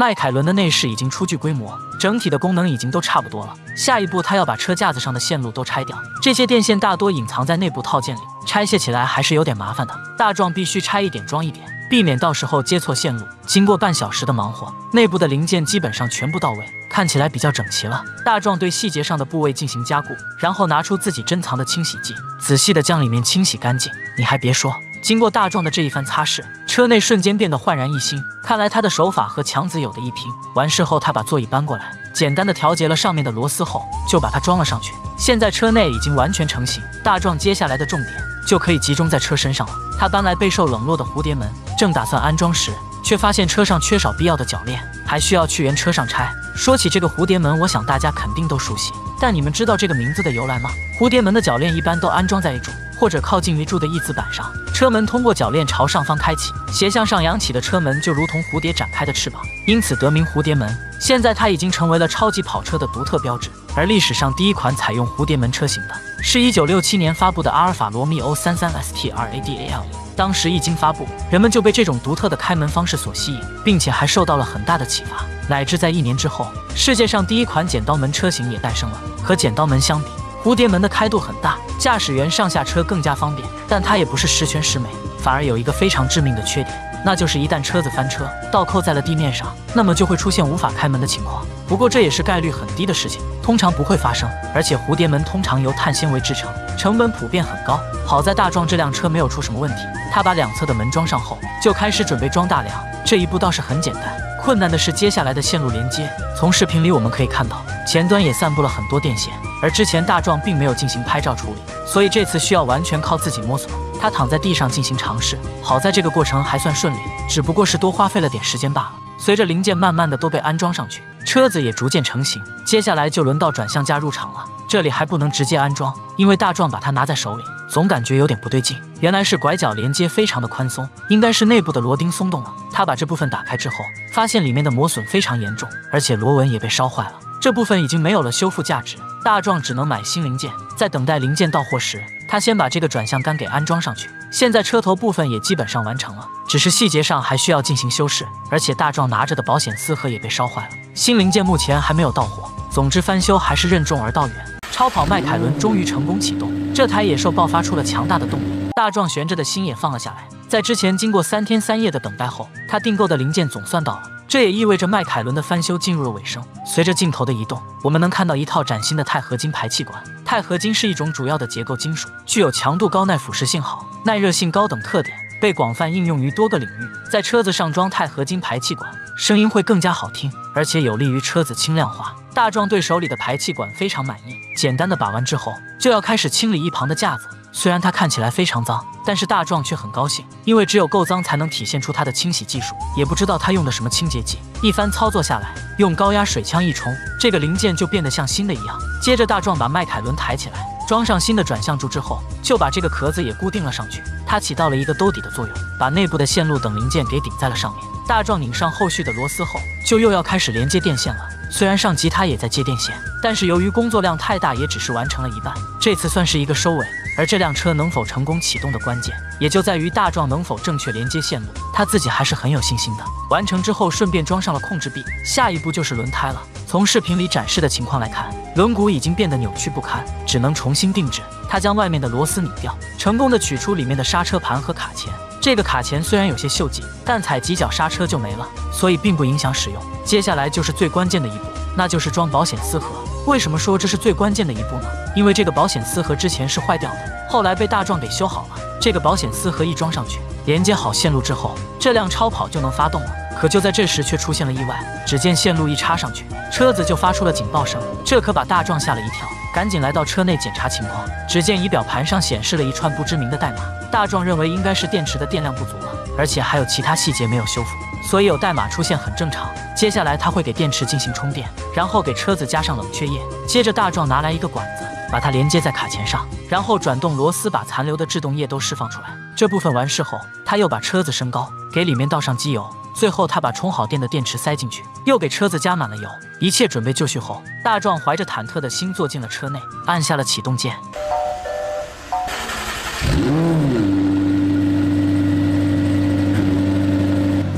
迈凯伦的内饰已经初具规模，整体的功能已经都差不多了。下一步，他要把车架子上的线路都拆掉，这些电线大多隐藏在内部套件里，拆卸起来还是有点麻烦的。大壮必须拆一点装一点，避免到时候接错线路。经过半小时的忙活，内部的零件基本上全部到位，看起来比较整齐了。大壮对细节上的部位进行加固，然后拿出自己珍藏的清洗剂，仔细的将里面清洗干净。你还别说。经过大壮的这一番擦拭，车内瞬间变得焕然一新。看来他的手法和强子有的一拼。完事后，他把座椅搬过来，简单的调节了上面的螺丝后，就把它装了上去。现在车内已经完全成型。大壮接下来的重点就可以集中在车身上了。他搬来备受冷落的蝴蝶门，正打算安装时，却发现车上缺少必要的铰链，还需要去原车上拆。说起这个蝴蝶门，我想大家肯定都熟悉，但你们知道这个名字的由来吗？蝴蝶门的铰链一般都安装在 A 柱或者靠近 V 柱的翼子板上。车门通过铰链朝上方开启，斜向上扬起的车门就如同蝴蝶展开的翅膀，因此得名蝴蝶门。现在它已经成为了超级跑车的独特标志。而历史上第一款采用蝴蝶门车型的，是一九六七年发布的阿尔法罗密欧三三 ST R A D A L。当时一经发布，人们就被这种独特的开门方式所吸引，并且还受到了很大的启发，乃至在一年之后，世界上第一款剪刀门车型也诞生了。和剪刀门相比，蝴蝶门的开度很大，驾驶员上下车更加方便，但它也不是十全十美，反而有一个非常致命的缺点，那就是一旦车子翻车倒扣在了地面上，那么就会出现无法开门的情况。不过这也是概率很低的事情，通常不会发生。而且蝴蝶门通常由碳纤维制成，成本普遍很高。好在大壮这辆车没有出什么问题，他把两侧的门装上后，就开始准备装大梁。这一步倒是很简单，困难的是接下来的线路连接。从视频里我们可以看到，前端也散布了很多电线。而之前大壮并没有进行拍照处理，所以这次需要完全靠自己摸索。他躺在地上进行尝试，好在这个过程还算顺利，只不过是多花费了点时间罢了。随着零件慢慢的都被安装上去，车子也逐渐成型，接下来就轮到转向架入场了。这里还不能直接安装，因为大壮把它拿在手里，总感觉有点不对劲。原来是拐角连接非常的宽松，应该是内部的螺钉松动了。他把这部分打开之后，发现里面的磨损非常严重，而且螺纹也被烧坏了。这部分已经没有了修复价值，大壮只能买新零件。在等待零件到货时，他先把这个转向杆给安装上去。现在车头部分也基本上完成了，只是细节上还需要进行修饰。而且大壮拿着的保险丝盒也被烧坏了，新零件目前还没有到货。总之，翻修还是任重而道远。超跑迈凯伦终于成功启动，这台野兽爆发出了强大的动力。大壮悬着的心也放了下来。在之前经过三天三夜的等待后，他订购的零件总算到了。这也意味着迈凯伦的翻修进入了尾声。随着镜头的移动，我们能看到一套崭新的钛合金排气管。钛合金是一种主要的结构金属，具有强度高、耐腐蚀性好、耐热性高等特点，被广泛应用于多个领域。在车子上装钛合金排气管，声音会更加好听，而且有利于车子轻量化。大壮对手里的排气管非常满意，简单的把完之后，就要开始清理一旁的架子。虽然它看起来非常脏，但是大壮却很高兴，因为只有够脏才能体现出他的清洗技术。也不知道他用的什么清洁剂。一番操作下来，用高压水枪一冲，这个零件就变得像新的一样。接着，大壮把迈凯伦抬起来，装上新的转向柱之后，就把这个壳子也固定了上去。它起到了一个兜底的作用，把内部的线路等零件给顶在了上面。大壮拧上后续的螺丝后，就又要开始连接电线了。虽然上级他也在接电线，但是由于工作量太大，也只是完成了一半。这次算是一个收尾。而这辆车能否成功启动的关键，也就在于大壮能否正确连接线路。他自己还是很有信心的。完成之后，顺便装上了控制臂。下一步就是轮胎了。从视频里展示的情况来看，轮毂已经变得扭曲不堪，只能重新定制。他将外面的螺丝拧掉，成功的取出里面的刹车盘和卡钳。这个卡钳虽然有些锈迹，但踩几脚刹车就没了，所以并不影响使用。接下来就是最关键的一步，那就是装保险丝盒。为什么说这是最关键的一步呢？因为这个保险丝盒之前是坏掉的，后来被大壮给修好了。这个保险丝盒一装上去，连接好线路之后，这辆超跑就能发动了。可就在这时，却出现了意外。只见线路一插上去，车子就发出了警报声，这可把大壮吓了一跳，赶紧来到车内检查情况。只见仪表盘上显示了一串不知名的代码，大壮认为应该是电池的电量不足了，而且还有其他细节没有修复，所以有代码出现很正常。接下来他会给电池进行充电，然后给车子加上冷却液。接着大壮拿来一个管子。把它连接在卡钳上，然后转动螺丝，把残留的制动液都释放出来。这部分完事后，他又把车子升高，给里面倒上机油。最后，他把充好电的电池塞进去，又给车子加满了油。一切准备就绪后，大壮怀着忐忑的心坐进了车内，按下了启动键。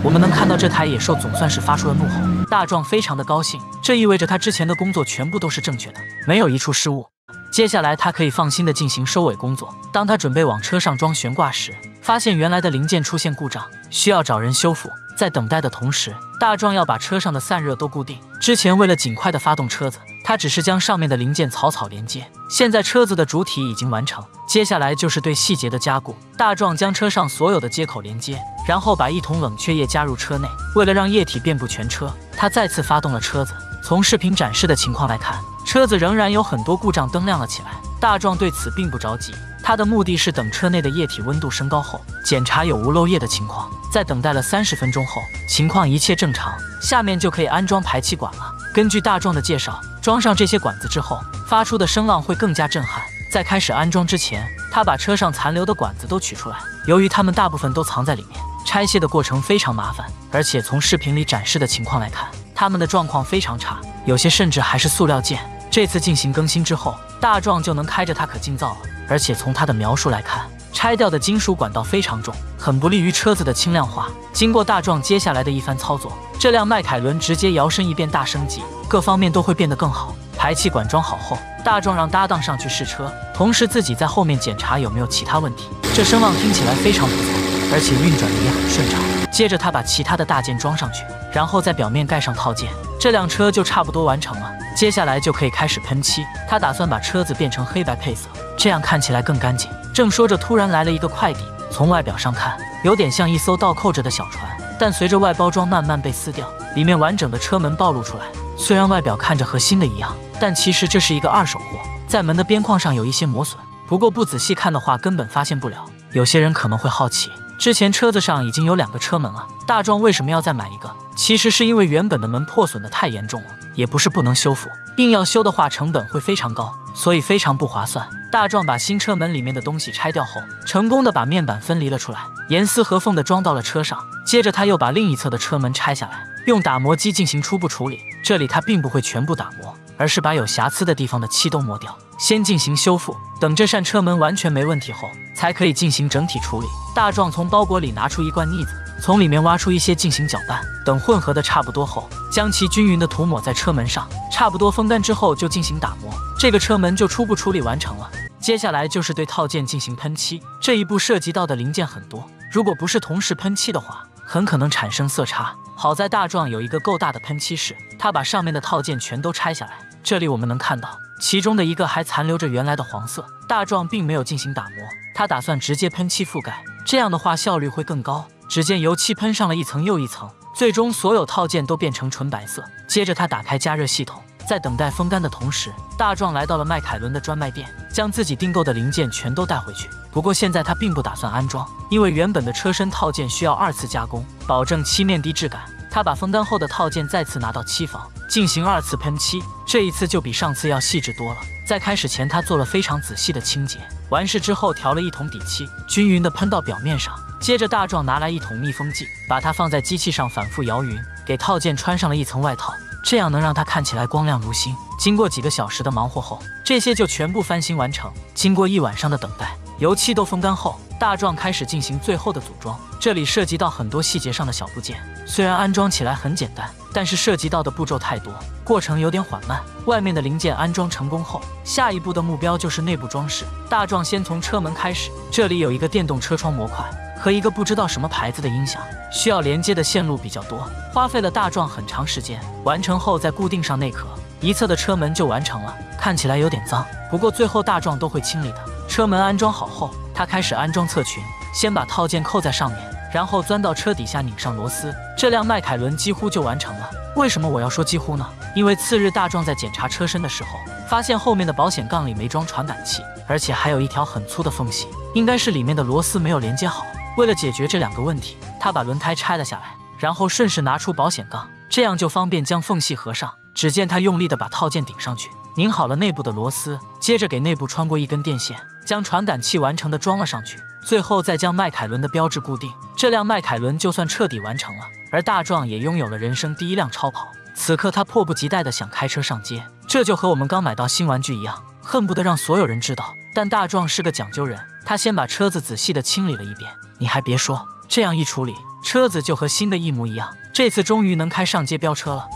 我们能看到这台野兽总算是发出了怒吼。大壮非常的高兴，这意味着他之前的工作全部都是正确的，没有一处失误。接下来他可以放心的进行收尾工作。当他准备往车上装悬挂时，发现原来的零件出现故障，需要找人修复。在等待的同时，大壮要把车上的散热都固定。之前为了尽快的发动车子，他只是将上面的零件草草连接。现在车子的主体已经完成，接下来就是对细节的加固。大壮将车上所有的接口连接，然后把一桶冷却液加入车内。为了让液体遍布全车，他再次发动了车子。从视频展示的情况来看，车子仍然有很多故障灯亮了起来。大壮对此并不着急。他的目的是等车内的液体温度升高后，检查有无漏液的情况。在等待了三十分钟后，情况一切正常，下面就可以安装排气管了。根据大壮的介绍，装上这些管子之后，发出的声浪会更加震撼。在开始安装之前，他把车上残留的管子都取出来，由于它们大部分都藏在里面，拆卸的过程非常麻烦。而且从视频里展示的情况来看，它们的状况非常差，有些甚至还是塑料件。这次进行更新之后，大壮就能开着它可进灶了。而且从他的描述来看，拆掉的金属管道非常重，很不利于车子的轻量化。经过大壮接下来的一番操作，这辆迈凯伦直接摇身一变大升级，各方面都会变得更好。排气管装好后，大壮让搭档上去试车，同时自己在后面检查有没有其他问题。这声浪听起来非常不错，而且运转的也很顺畅。接着他把其他的大件装上去，然后在表面盖上套件，这辆车就差不多完成了。接下来就可以开始喷漆。他打算把车子变成黑白配色。这样看起来更干净。正说着，突然来了一个快递。从外表上看，有点像一艘倒扣着的小船，但随着外包装慢慢被撕掉，里面完整的车门暴露出来。虽然外表看着和新的一样，但其实这是一个二手货，在门的边框上有一些磨损。不过不仔细看的话，根本发现不了。有些人可能会好奇，之前车子上已经有两个车门了，大壮为什么要再买一个？其实是因为原本的门破损的太严重了，也不是不能修复，硬要修的话成本会非常高，所以非常不划算。大壮把新车门里面的东西拆掉后，成功的把面板分离了出来，严丝合缝的装到了车上。接着他又把另一侧的车门拆下来，用打磨机进行初步处理。这里他并不会全部打磨，而是把有瑕疵的地方的漆都磨掉，先进行修复。等这扇车门完全没问题后，才可以进行整体处理。大壮从包裹里拿出一罐腻子，从里面挖出一些进行搅拌。等混合的差不多后，将其均匀的涂抹在车门上。差不多风干之后，就进行打磨。这个车门就初步处理完成了。接下来就是对套件进行喷漆，这一步涉及到的零件很多，如果不是同时喷漆的话，很可能产生色差。好在大壮有一个够大的喷漆室，他把上面的套件全都拆下来。这里我们能看到，其中的一个还残留着原来的黄色。大壮并没有进行打磨，他打算直接喷漆覆盖，这样的话效率会更高。只见油漆喷上了一层又一层，最终所有套件都变成纯白色。接着他打开加热系统。在等待风干的同时，大壮来到了迈凯伦的专卖店，将自己订购的零件全都带回去。不过现在他并不打算安装，因为原本的车身套件需要二次加工，保证漆面低质感。他把风干后的套件再次拿到漆房进行二次喷漆，这一次就比上次要细致多了。在开始前，他做了非常仔细的清洁。完事之后，调了一桶底漆，均匀的喷到表面上。接着，大壮拿来一桶密封剂，把它放在机器上反复摇匀，给套件穿上了一层外套。这样能让它看起来光亮如新。经过几个小时的忙活后，这些就全部翻新完成。经过一晚上的等待，油漆都风干后，大壮开始进行最后的组装。这里涉及到很多细节上的小部件，虽然安装起来很简单，但是涉及到的步骤太多，过程有点缓慢。外面的零件安装成功后，下一步的目标就是内部装饰。大壮先从车门开始，这里有一个电动车窗模块。和一个不知道什么牌子的音响，需要连接的线路比较多，花费了大壮很长时间。完成后再固定上内壳，一侧的车门就完成了。看起来有点脏，不过最后大壮都会清理的。车门安装好后，他开始安装侧裙，先把套件扣在上面，然后钻到车底下拧上螺丝，这辆迈凯伦几乎就完成了。为什么我要说几乎呢？因为次日大壮在检查车身的时候，发现后面的保险杠里没装传感器，而且还有一条很粗的缝隙，应该是里面的螺丝没有连接好。为了解决这两个问题，他把轮胎拆了下来，然后顺势拿出保险杠，这样就方便将缝隙合上。只见他用力的把套件顶上去，拧好了内部的螺丝，接着给内部穿过一根电线，将传感器完成的装了上去，最后再将迈凯伦的标志固定。这辆迈凯伦就算彻底完成了，而大壮也拥有了人生第一辆超跑。此刻他迫不及待的想开车上街，这就和我们刚买到新玩具一样，恨不得让所有人知道。但大壮是个讲究人，他先把车子仔细的清理了一遍你还别说这样一处理车子就和新的一模一样。这次终于能开上街飙车了。